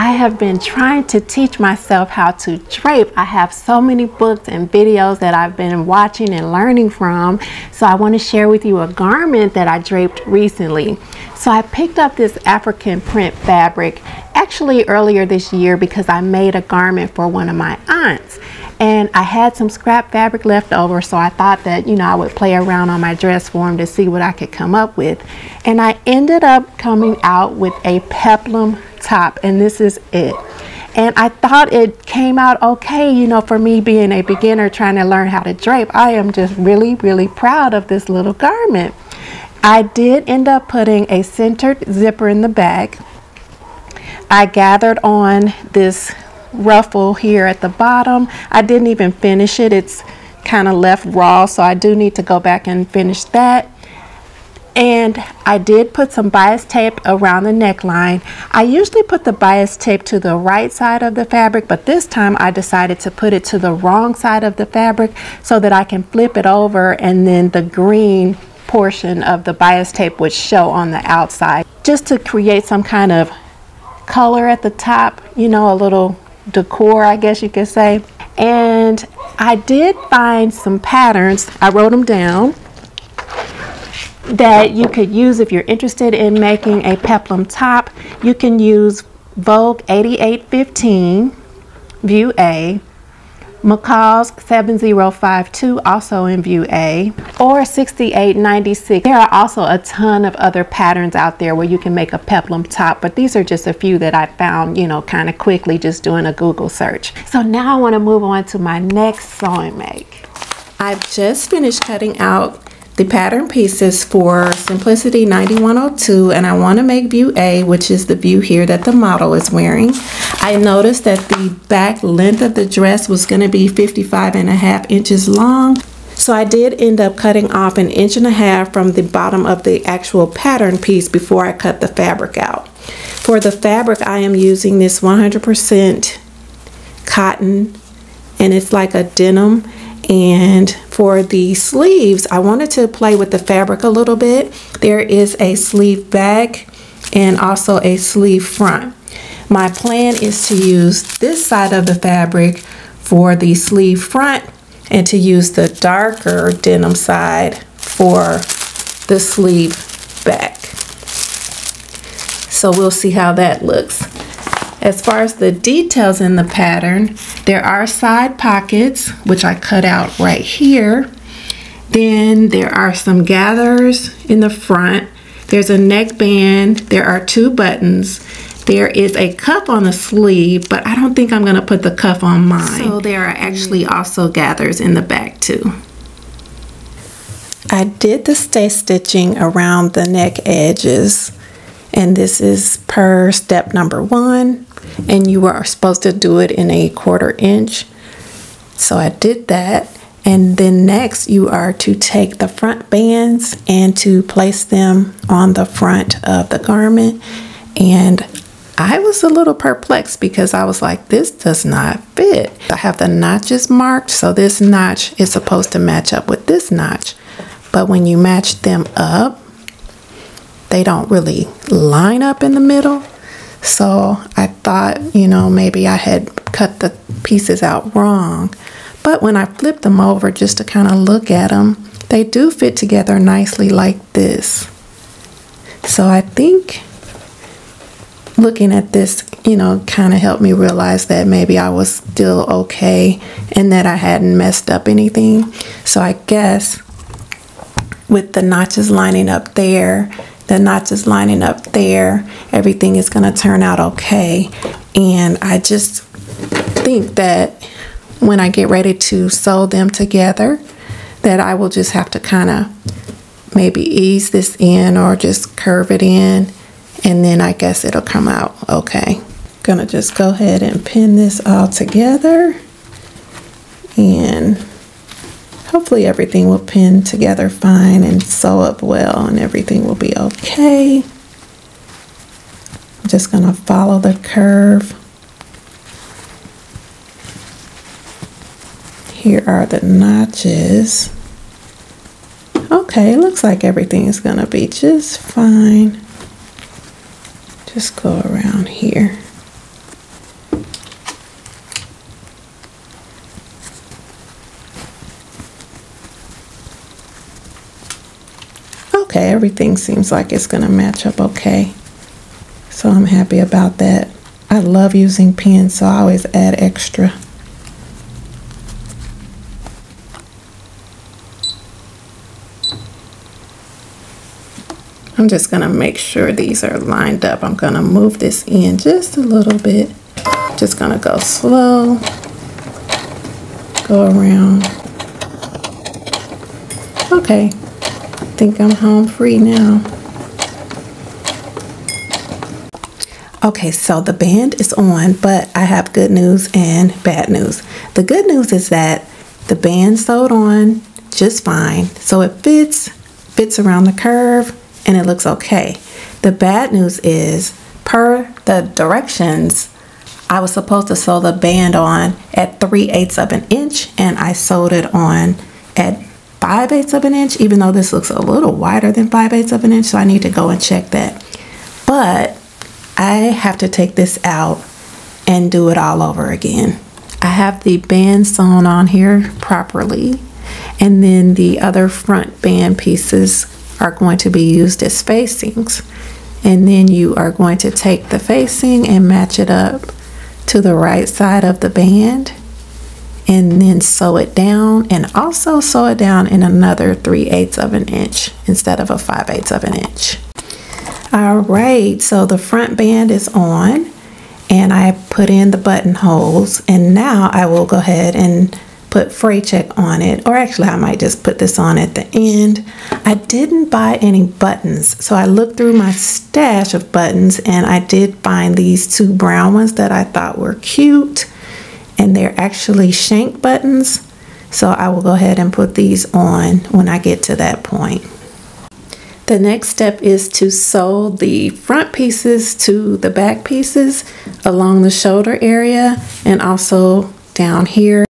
I have been trying to teach myself how to drape. I have so many books and videos that I've been watching and learning from. So I want to share with you a garment that I draped recently. So I picked up this African print fabric actually earlier this year because I made a garment for one of my aunts and I had some scrap fabric left over so I thought that you know I would play around on my dress form to see what I could come up with and I ended up coming out with a peplum top and this is it and I thought it came out okay you know for me being a beginner trying to learn how to drape I am just really really proud of this little garment I did end up putting a centered zipper in the back I gathered on this ruffle here at the bottom. I didn't even finish it. It's kind of left raw, so I do need to go back and finish that. And I did put some bias tape around the neckline. I usually put the bias tape to the right side of the fabric, but this time I decided to put it to the wrong side of the fabric so that I can flip it over and then the green portion of the bias tape would show on the outside just to create some kind of color at the top, you know, a little decor, I guess you could say. And I did find some patterns, I wrote them down, that you could use if you're interested in making a peplum top. You can use Vogue 8815, View A, McCall's 7052 also in view A or 6896. There are also a ton of other patterns out there where you can make a peplum top but these are just a few that I found you know kind of quickly just doing a Google search. So now I want to move on to my next sewing make. I've just finished cutting out the pattern pieces for Simplicity 9102 and I want to make view A which is the view here that the model is wearing. I noticed that the back length of the dress was going to be 55 and a half inches long so I did end up cutting off an inch and a half from the bottom of the actual pattern piece before I cut the fabric out. For the fabric I am using this 100% cotton and it's like a denim and for the sleeves, I wanted to play with the fabric a little bit. There is a sleeve back and also a sleeve front. My plan is to use this side of the fabric for the sleeve front and to use the darker denim side for the sleeve back. So we'll see how that looks. As far as the details in the pattern, there are side pockets, which I cut out right here. Then there are some gathers in the front. There's a neckband. There are two buttons. There is a cuff on the sleeve, but I don't think I'm gonna put the cuff on mine. So there are actually also gathers in the back too. I did the stay stitching around the neck edges and this is per step number one and you are supposed to do it in a quarter inch. So I did that. And then next you are to take the front bands and to place them on the front of the garment. And I was a little perplexed because I was like, this does not fit. I have the notches marked, so this notch is supposed to match up with this notch. But when you match them up, they don't really line up in the middle. So I thought, you know, maybe I had cut the pieces out wrong. But when I flipped them over just to kind of look at them, they do fit together nicely like this. So I think looking at this, you know, kind of helped me realize that maybe I was still okay and that I hadn't messed up anything. So I guess with the notches lining up there the notches lining up there, everything is going to turn out okay. And I just think that when I get ready to sew them together, that I will just have to kind of maybe ease this in or just curve it in and then I guess it'll come out okay. Gonna just go ahead and pin this all together and hopefully everything will pin together fine and sew up well and everything will be okay. I'm just going to follow the curve. Here are the notches. Okay, looks like everything is going to be just fine. Just go around here. Everything seems like it's gonna match up okay. So I'm happy about that. I love using pins, so I always add extra. I'm just gonna make sure these are lined up. I'm gonna move this in just a little bit. Just gonna go slow, go around. Okay, think I'm home free now. Okay, so the band is on, but I have good news and bad news. The good news is that the band sewed on just fine. So it fits, fits around the curve, and it looks okay. The bad news is, per the directions, I was supposed to sew the band on at 3 eighths of an inch, and I sewed it on at 5 eighths of an inch, even though this looks a little wider than 5 eighths of an inch, so I need to go and check that. But I have to take this out and do it all over again. I have the band sewn on here properly, and then the other front band pieces are going to be used as facings. And then you are going to take the facing and match it up to the right side of the band and then sew it down and also sew it down in another 3 eighths of an inch instead of a 5 eighths of an inch. All right, so the front band is on and I put in the buttonholes and now I will go ahead and put fray check on it. Or actually I might just put this on at the end. I didn't buy any buttons so I looked through my stash of buttons and I did find these two brown ones that I thought were cute and they're actually shank buttons. So I will go ahead and put these on when I get to that point. The next step is to sew the front pieces to the back pieces along the shoulder area and also down here